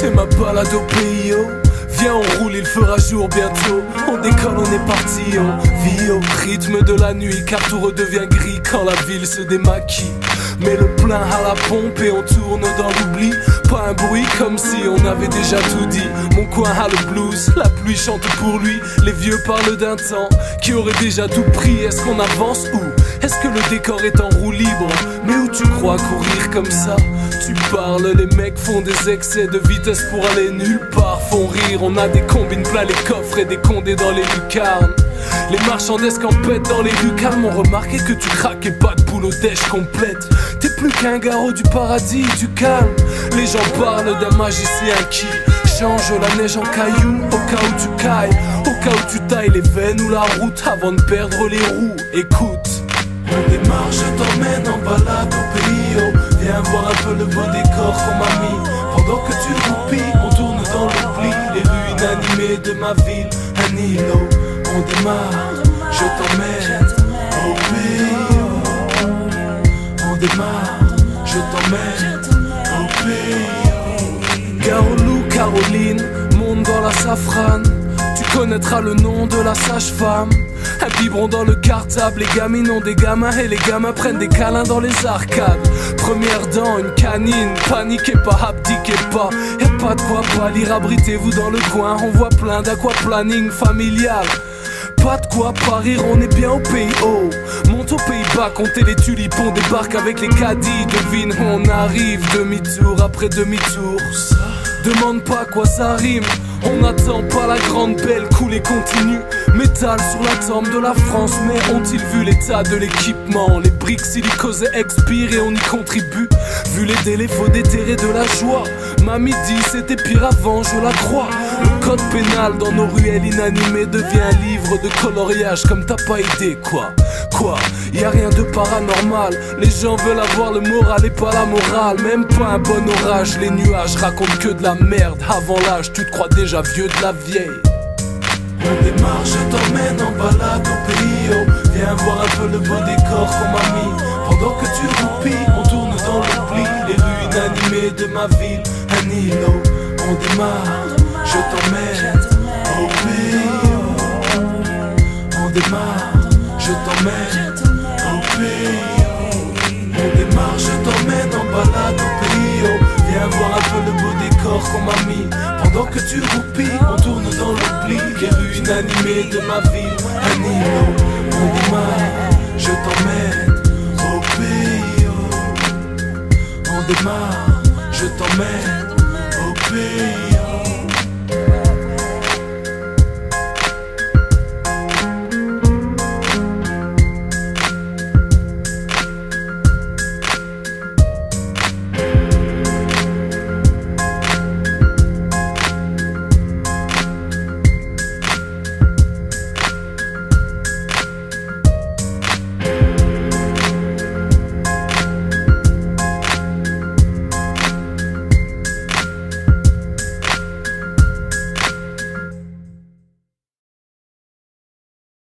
C'est ma balade au pays, oh. Viens, on roule, il fera jour bientôt. On décolle, on est parti, on vit au rythme de la nuit, car tout redevient gris quand la ville se démaquille. Mais le plein à la pompe et on tourne dans l'oubli. Pas un bruit comme si on avait déjà tout dit. Mon coin a le blues, la pluie chante pour lui. Les vieux parlent d'un temps qui aurait déjà tout pris. Est-ce qu'on avance ou est-ce que le décor est en roue libre? Mais où tu crois courir comme ça? Tu parles, les mecs font des excès de vitesse pour aller nulle part. Font rire, on a des combines plein les coffres et des condés dans les lucarnes. Les marchandes campettent dans les rues calmes ont remarqué que tu craquais pas de boulot dèche complète. T'es plus qu'un garrot du paradis, du calme. Les gens parlent d'un magicien qui change la neige en cailloux au cas où tu cailles, au cas où tu tailles les veines ou la route avant de perdre les roues. Écoute. On démarre, je t'emmène en balade au pays oh. Viens voir un peu le beau décor qu'on m'a mis Pendant que tu roupilles, on tourne dans l'oubli Les rues inanimées de ma ville, un îlot On démarre, je t'emmène au oh. On démarre, je t'emmène au pays Garolou, Caroline, monte dans la safrane Tu connaîtras le nom de la sage-femme un biberon dans le cartable, les gamines ont des gamins et les gamins prennent des câlins dans les arcades. Première dent, une canine, paniquez pas, abdiquez pas. Y'a pas de quoi pâlir, abritez-vous dans le coin. On voit plein d'aquaplanning familial. Pas de quoi parir, on est bien au pays haut. Monte au Pays-Bas, comptez les tulipes, on débarque avec les caddies. Devine, on arrive demi-tour après demi-tour. Demande pas quoi ça rime. On n'attend pas la grande belle couler continue. Métal sur la tombe de la France, mais ont-ils vu l'état de l'équipement? Les briques silicosées expirent et on y contribue. Vu les délais, faut déterrer de la joie. C'était pire avant, je la crois. Le code pénal dans nos ruelles inanimées devient un livre de coloriage comme t'as pas idée, quoi. Quoi? Y a rien de paranormal. Les gens veulent avoir le moral et pas la morale. Même pas un bon orage. Les nuages racontent que de la merde. Avant l'âge, tu te crois déjà vieux de la vieille. On démarre, je t'emmène en balade au pays oh. Viens voir un peu le beau décor qu'on m'a mis Pendant que tu roupilles, on tourne dans l'oubli Les rues inanimées de ma ville, On démarre, je t'emmène au pays. On démarre, je t'emmène au pays. On démarre, je t'emmène en balade au pays. Viens voir un peu le beau décor qu'on m'a mis Pendant que tu roupilles, on tourne dans l'oubli Les rues inanimées de ma ville, un On démarre, je. On démarre, je t'emmène au pays